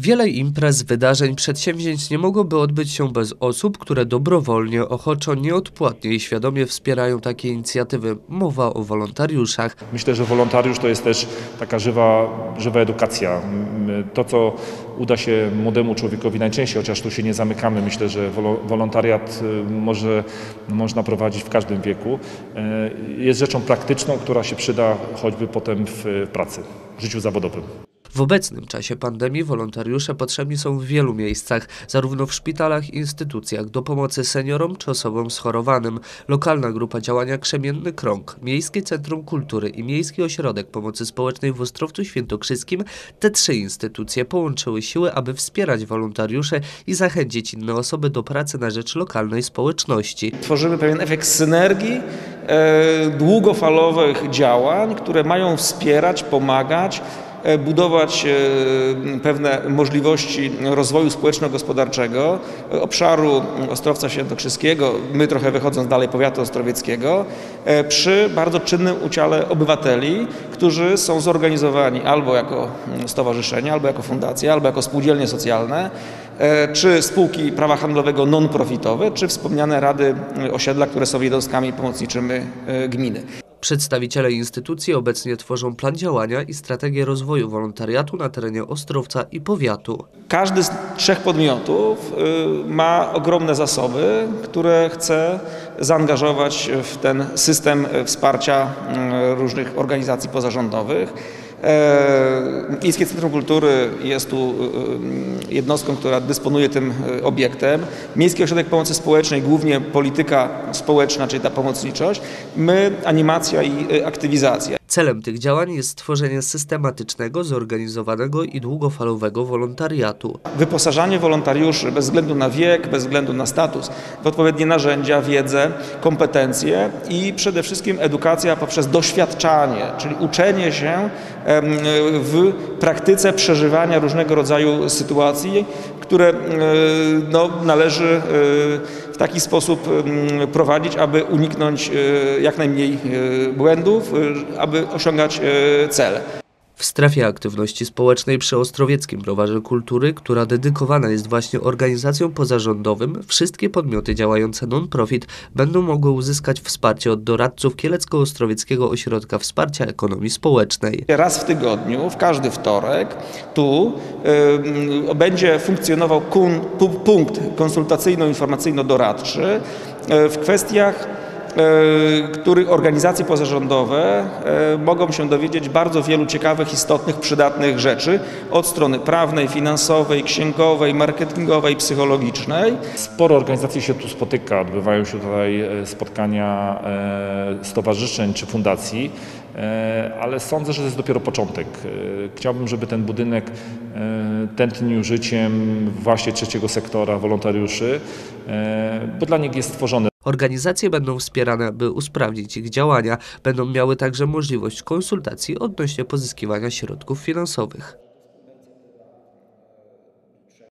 Wiele imprez, wydarzeń, przedsięwzięć nie mogłoby odbyć się bez osób, które dobrowolnie, ochoczo, nieodpłatnie i świadomie wspierają takie inicjatywy. Mowa o wolontariuszach. Myślę, że wolontariusz to jest też taka żywa, żywa edukacja. To, co uda się młodemu człowiekowi najczęściej, chociaż tu się nie zamykamy, myślę, że wolo- wolontariat y, może, można prowadzić w każdym wieku, y, jest rzeczą praktyczną, która się przyda choćby potem w pracy, w życiu zawodowym. W obecnym czasie pandemii wolontariusze potrzebni są w wielu miejscach, zarówno w szpitalach instytucjach, do pomocy seniorom czy osobom schorowanym. Lokalna grupa działania Krzemienny Krąg, Miejskie Centrum Kultury i Miejski Ośrodek Pomocy Społecznej w Ostrowcu Świętokrzyskim te trzy instytucje połączyły siły, aby wspierać wolontariuszy i zachęcić inne osoby do pracy na rzecz lokalnej społeczności. Tworzymy pewien efekt synergii e, długofalowych działań, które mają wspierać, pomagać, budować e, pewne możliwości rozwoju społeczno-gospodarczego e, obszaru Ostrowca Świętokrzyskiego, my trochę wychodząc dalej powiatu ostrowieckiego, e, przy bardzo czynnym udziale obywateli, którzy są zorganizowani albo jako stowarzyszenia, albo jako fundacje, albo jako spółdzielnie socjalne, e, czy spółki prawa handlowego non-profitowe, czy wspomniane rady e, osiedla, które są jednostkami pomocniczymi e, gminy. Przedstawiciele instytucji obecnie tworzą plan działania i strategię rozwoju wolontariatu na terenie Ostrowca i powiatu. Każdy z trzech podmiotów y, ma ogromne zasoby, które chce zaangażować w ten system wsparcia y, różnych organizacji pozarządowych. E, Miejskie Centrum Kultury jest tu y, jednostką, która dysponuje tym y, obiektem. Miejski Ośrodek Pomocy Społecznej, głównie polityka społeczna, czyli ta pomocniczość. My animacja i aktywizacja. Celem tych działań jest stworzenie systematycznego, zorganizowanego i długofalowego wolontariatu. Wyposażanie wolontariuszy bez względu na wiek, bez względu na status w odpowiednie narzędzia, wiedzę, kompetencje i przede wszystkim edukacja poprzez doświadczanie, czyli uczenie się w praktyce przeżywania różnego rodzaju sytuacji, które e, no, należy e, w taki sposób em, prowadzić, aby uniknąć e, jak najmniej błędów, aby osiągać cele. W strefie aktywności społecznej przy Ostrowieckim Browarze Kultury, która dedykowana jest właśnie organizacjom pozarządowym, wszystkie podmioty działające non-profit będą mogły uzyskać wsparcie od doradców Kielecko-Ostrowieckiego Ośrodka Wsparcia Ekonomii Społecznej. Raz w tygodniu, w każdy wtorek, tu y, będzie funkcjonował kun, pu, punkt konsultacyjno-informacyjno-doradczy y, w kwestiach, których organizacje pozarządowe y, mogą się dowiedzieć bardzo wielu ciekawych, istotnych, przydatnych rzeczy od strony prawnej, finansowej, księgowej, marketingowej, psychologicznej. Sporo organizacji się tu spotyka, odbywają się tutaj e, spotkania e, stowarzyszeń czy fundacji, e, ale sądzę, że to jest dopiero początek. E, Chciałbym, żeby ten budynek e, tętnił życiem właśnie trzeciego sektora, wolontariuszy, e, bo dla nich jest stworzony. Organizacje będą wspierane, by usprawnić ich działania, będą miały także możliwość konsultacji odnośnie pozyskiwania środków finansowych.